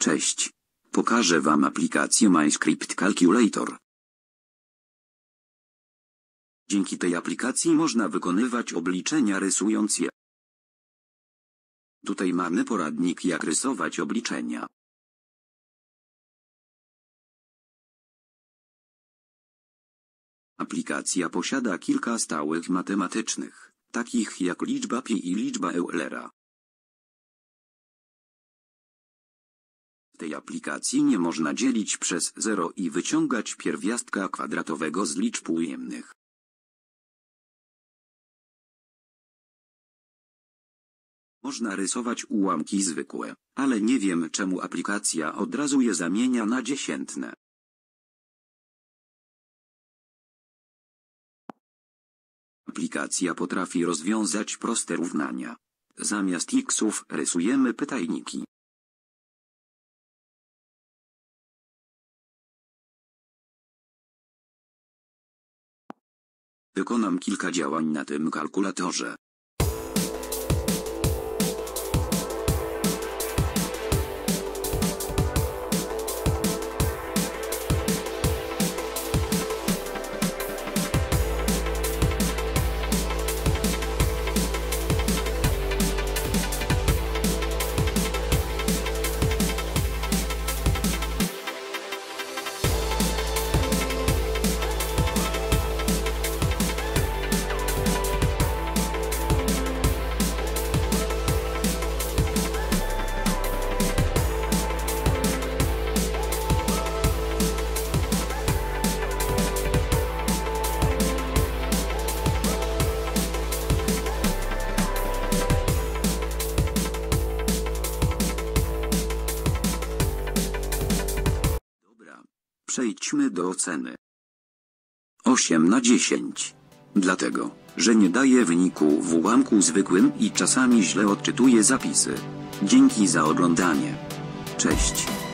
Cześć. Pokażę Wam aplikację MyScript Calculator. Dzięki tej aplikacji można wykonywać obliczenia rysując je. Tutaj mamy poradnik jak rysować obliczenia. Aplikacja posiada kilka stałych matematycznych, takich jak liczba pi i liczba Eulera. Tej aplikacji nie można dzielić przez zero i wyciągać pierwiastka kwadratowego z liczb ujemnych. Można rysować ułamki zwykłe, ale nie wiem czemu aplikacja od razu je zamienia na dziesiętne. Aplikacja potrafi rozwiązać proste równania. Zamiast xów rysujemy pytajniki. Wykonam kilka działań na tym kalkulatorze. Przejdźmy do oceny. 8 na 10. Dlatego, że nie daje wyniku w ułamku zwykłym i czasami źle odczytuje zapisy. Dzięki za oglądanie. Cześć.